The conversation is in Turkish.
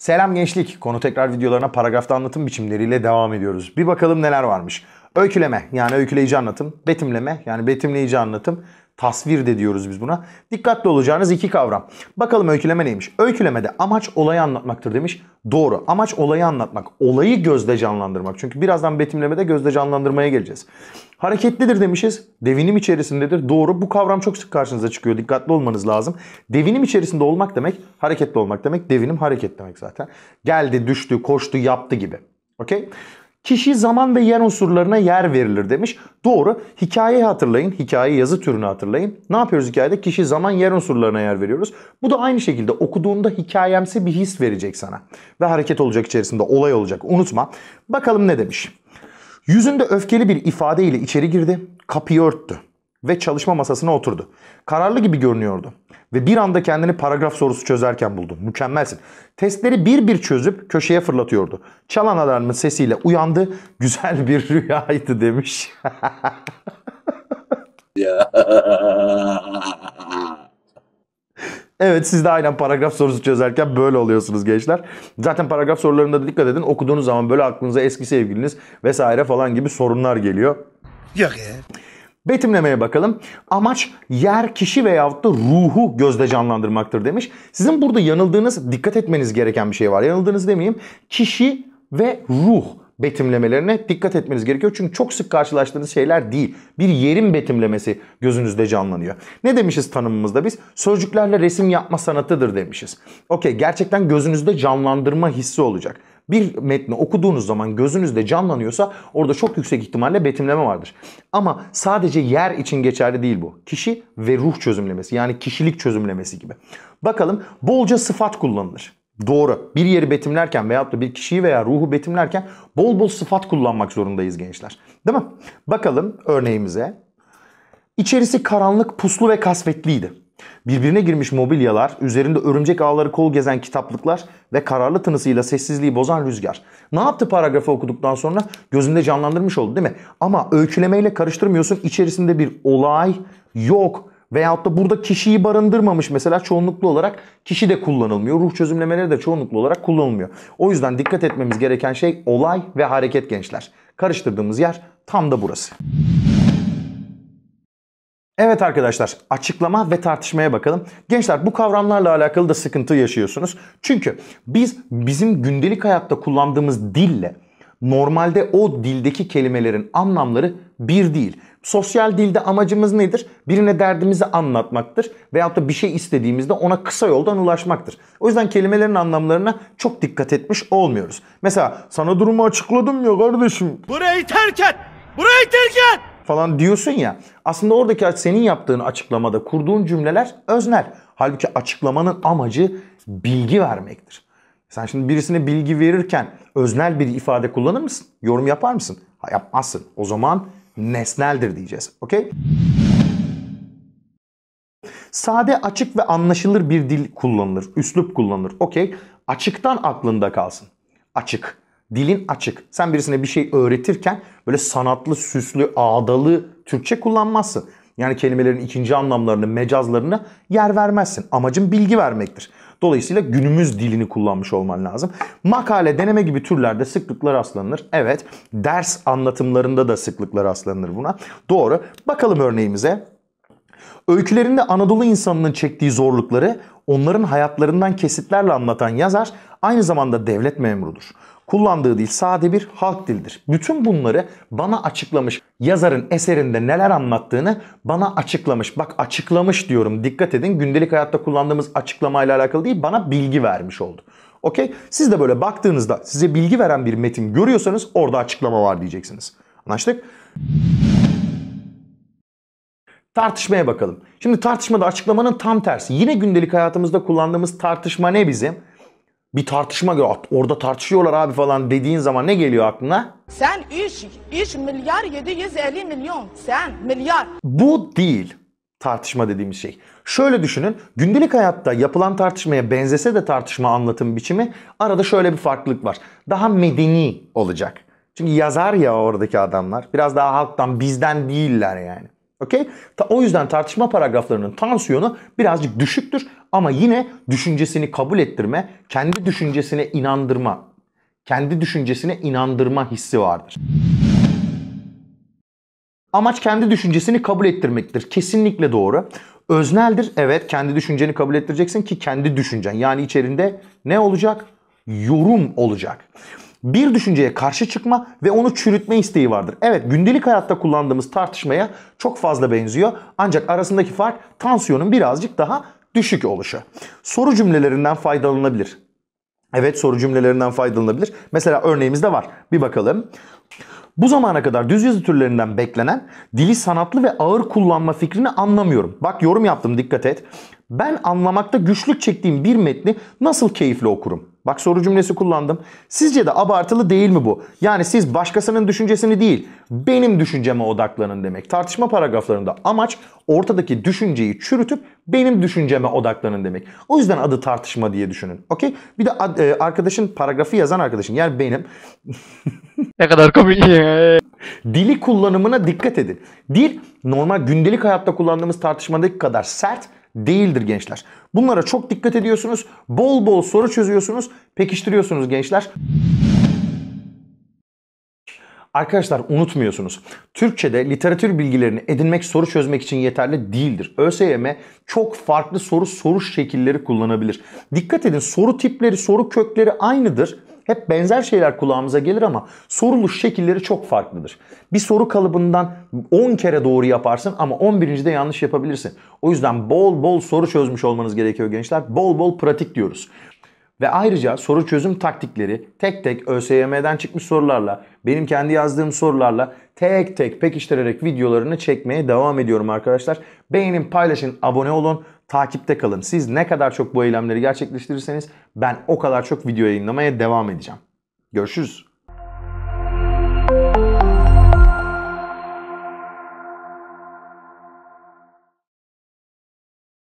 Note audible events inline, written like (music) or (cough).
Selam gençlik. Konu tekrar videolarına paragrafta anlatım biçimleriyle devam ediyoruz. Bir bakalım neler varmış. Öyküleme yani öyküleyici anlatım, betimleme yani betimleyici anlatım, tasvir de diyoruz biz buna. Dikkatli olacağınız iki kavram. Bakalım öyküleme neymiş? Öykülemede amaç olayı anlatmaktır demiş. Doğru. Amaç olayı anlatmak. Olayı gözde canlandırmak. Çünkü birazdan betimlemede gözde canlandırmaya geleceğiz. Hareketlidir demişiz. Devinim içerisindedir. Doğru. Bu kavram çok sık karşınıza çıkıyor. Dikkatli olmanız lazım. Devinim içerisinde olmak demek hareketli olmak demek. Devinim hareket demek zaten. Geldi, düştü, koştu, yaptı gibi. Okey? Kişi zaman ve yer unsurlarına yer verilir demiş. Doğru. Hikayeyi hatırlayın. Hikaye yazı türünü hatırlayın. Ne yapıyoruz hikayede? Kişi zaman yer unsurlarına yer veriyoruz. Bu da aynı şekilde okuduğunda hikayemsi bir his verecek sana. Ve hareket olacak içerisinde olay olacak. Unutma. Bakalım ne demiş. Yüzünde öfkeli bir ifadeyle içeri girdi. Kapıyı örttü. Ve çalışma masasına oturdu. Kararlı gibi görünüyordu. Ve bir anda kendini paragraf sorusu çözerken buldu. Mükemmelsin. Testleri bir bir çözüp köşeye fırlatıyordu. Çalan alarmın sesiyle uyandı. (laughs) Güzel bir rüyaydı demiş. (laughs) Evet siz de aynen paragraf sorusu çözerken böyle oluyorsunuz gençler. Zaten paragraf sorularında da dikkat edin. Okuduğunuz zaman böyle aklınıza eski sevgiliniz vesaire falan gibi sorunlar geliyor. Yok ya. Betimlemeye bakalım. Amaç yer, kişi veyahut da ruhu gözde canlandırmaktır demiş. Sizin burada yanıldığınız, dikkat etmeniz gereken bir şey var. Yanıldığınız demeyeyim. Kişi ve ruh betimlemelerine dikkat etmeniz gerekiyor. Çünkü çok sık karşılaştığınız şeyler değil. Bir yerin betimlemesi gözünüzde canlanıyor. Ne demişiz tanımımızda biz? Sözcüklerle resim yapma sanatıdır demişiz. Okey gerçekten gözünüzde canlandırma hissi olacak. Bir metni okuduğunuz zaman gözünüzde canlanıyorsa orada çok yüksek ihtimalle betimleme vardır. Ama sadece yer için geçerli değil bu. Kişi ve ruh çözümlemesi yani kişilik çözümlemesi gibi. Bakalım bolca sıfat kullanılır. Doğru. Bir yeri betimlerken veyahut da bir kişiyi veya ruhu betimlerken bol bol sıfat kullanmak zorundayız gençler. Değil mi? Bakalım örneğimize. İçerisi karanlık, puslu ve kasvetliydi. Birbirine girmiş mobilyalar, üzerinde örümcek ağları kol gezen kitaplıklar ve kararlı tınısıyla sessizliği bozan rüzgar. Ne yaptı paragrafı okuduktan sonra? Gözünde canlandırmış oldu değil mi? Ama öykülemeyle karıştırmıyorsun. İçerisinde bir olay yok. Veyahut da burada kişiyi barındırmamış mesela çoğunluklu olarak kişi de kullanılmıyor. Ruh çözümlemeleri de çoğunluklu olarak kullanılmıyor. O yüzden dikkat etmemiz gereken şey olay ve hareket gençler. Karıştırdığımız yer tam da burası. Evet arkadaşlar açıklama ve tartışmaya bakalım. Gençler bu kavramlarla alakalı da sıkıntı yaşıyorsunuz. Çünkü biz bizim gündelik hayatta kullandığımız dille normalde o dildeki kelimelerin anlamları bir değil. Sosyal dilde amacımız nedir? Birine derdimizi anlatmaktır veyahut da bir şey istediğimizde ona kısa yoldan ulaşmaktır. O yüzden kelimelerin anlamlarına çok dikkat etmiş olmuyoruz. Mesela sana durumu açıkladım ya kardeşim Burayı terk et. Burayı terk et. Falan diyorsun ya. Aslında oradaki senin yaptığın açıklamada kurduğun cümleler öznel. Halbuki açıklamanın amacı bilgi vermektir. Sen şimdi birisine bilgi verirken öznel bir ifade kullanır mısın? Yorum yapar mısın? Ha, yapmazsın. O zaman nesneldir diyeceğiz. Okey? Sade, açık ve anlaşılır bir dil kullanılır. Üslup kullanılır. Okey. Açıktan aklında kalsın. Açık. Dilin açık. Sen birisine bir şey öğretirken böyle sanatlı, süslü, ağdalı Türkçe kullanmazsın. Yani kelimelerin ikinci anlamlarını, mecazlarını yer vermezsin. Amacın bilgi vermektir. Dolayısıyla günümüz dilini kullanmış olman lazım. Makale, deneme gibi türlerde sıklıkla rastlanır. Evet, ders anlatımlarında da sıklıkla rastlanır buna. Doğru. Bakalım örneğimize. Öykülerinde Anadolu insanının çektiği zorlukları onların hayatlarından kesitlerle anlatan yazar aynı zamanda devlet memurudur. Kullandığı dil sade bir halk dilidir. Bütün bunları bana açıklamış. Yazarın eserinde neler anlattığını bana açıklamış. Bak açıklamış diyorum. Dikkat edin gündelik hayatta kullandığımız açıklamayla alakalı değil bana bilgi vermiş oldu. Okey? Siz de böyle baktığınızda size bilgi veren bir metin görüyorsanız orada açıklama var diyeceksiniz. Anlaştık? Tartışmaya bakalım. Şimdi tartışmada açıklamanın tam tersi. Yine gündelik hayatımızda kullandığımız tartışma ne bizim? Bir tartışma gör. Orada tartışıyorlar abi falan dediğin zaman ne geliyor aklına? Sen 3 3 milyar 750 milyon. Sen milyar. Bu değil tartışma dediğimiz şey. Şöyle düşünün. Gündelik hayatta yapılan tartışmaya benzese de tartışma anlatım biçimi arada şöyle bir farklılık var. Daha medeni olacak. Çünkü yazar ya oradaki adamlar. Biraz daha halktan bizden değiller yani. Okey? O yüzden tartışma paragraflarının tansiyonu birazcık düşüktür ama yine düşüncesini kabul ettirme, kendi düşüncesine inandırma, kendi düşüncesine inandırma hissi vardır. Amaç kendi düşüncesini kabul ettirmektir. Kesinlikle doğru. Özneldir. Evet kendi düşünceni kabul ettireceksin ki kendi düşüncen. Yani içerisinde ne olacak? Yorum olacak. Bir düşünceye karşı çıkma ve onu çürütme isteği vardır. Evet gündelik hayatta kullandığımız tartışmaya çok fazla benziyor. Ancak arasındaki fark tansiyonun birazcık daha düşük oluşu. Soru cümlelerinden faydalanabilir. Evet soru cümlelerinden faydalanabilir. Mesela örneğimizde var. Bir bakalım. Bu zamana kadar düz yazı türlerinden beklenen dili sanatlı ve ağır kullanma fikrini anlamıyorum. Bak yorum yaptım dikkat et. Ben anlamakta güçlük çektiğim bir metni nasıl keyifle okurum? Bak soru cümlesi kullandım. Sizce de abartılı değil mi bu? Yani siz başkasının düşüncesini değil, benim düşünceme odaklanın demek. Tartışma paragraflarında amaç ortadaki düşünceyi çürütüp benim düşünceme odaklanın demek. O yüzden adı tartışma diye düşünün. Okey? Bir de e, arkadaşın paragrafı yazan arkadaşın yer benim. (laughs) Ne kadar komik ya. Dili kullanımına dikkat edin. Dil normal gündelik hayatta kullandığımız tartışmadaki kadar sert değildir gençler. Bunlara çok dikkat ediyorsunuz. Bol bol soru çözüyorsunuz. Pekiştiriyorsunuz gençler. Arkadaşlar unutmuyorsunuz. Türkçe'de literatür bilgilerini edinmek soru çözmek için yeterli değildir. ÖSYM çok farklı soru soruş şekilleri kullanabilir. Dikkat edin soru tipleri, soru kökleri aynıdır. Hep benzer şeyler kulağımıza gelir ama soruluş şekilleri çok farklıdır. Bir soru kalıbından 10 kere doğru yaparsın ama 11. de yanlış yapabilirsin. O yüzden bol bol soru çözmüş olmanız gerekiyor gençler. Bol bol pratik diyoruz. Ve ayrıca soru çözüm taktikleri tek tek ÖSYM'den çıkmış sorularla, benim kendi yazdığım sorularla tek tek pekiştirerek videolarını çekmeye devam ediyorum arkadaşlar. Beğenin, paylaşın, abone olun, takipte kalın. Siz ne kadar çok bu eylemleri gerçekleştirirseniz ben o kadar çok video yayınlamaya devam edeceğim. Görüşürüz.